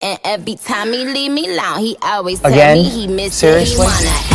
And every time he leave me alone, he always Again? tell me he miss Seriously? me. He wanna